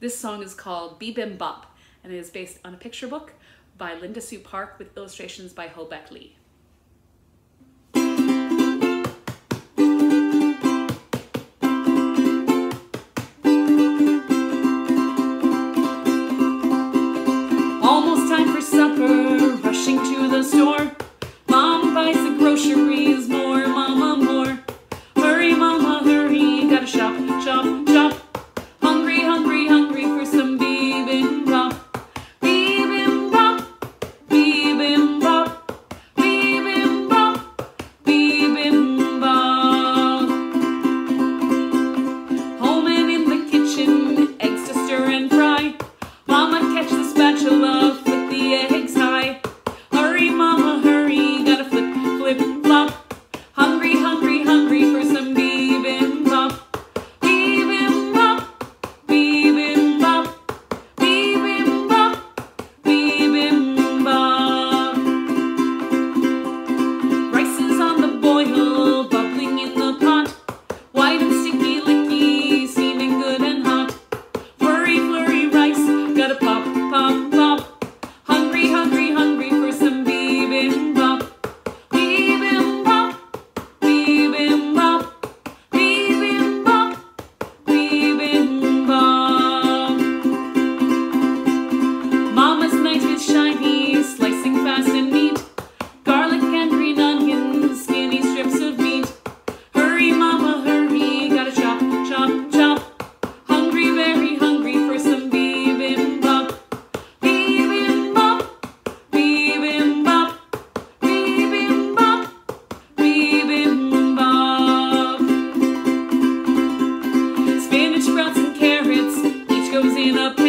This song is called Bee-Bim Bop and it is based on a picture book by Linda Sue Park with illustrations by Ho Baek Lee. giving up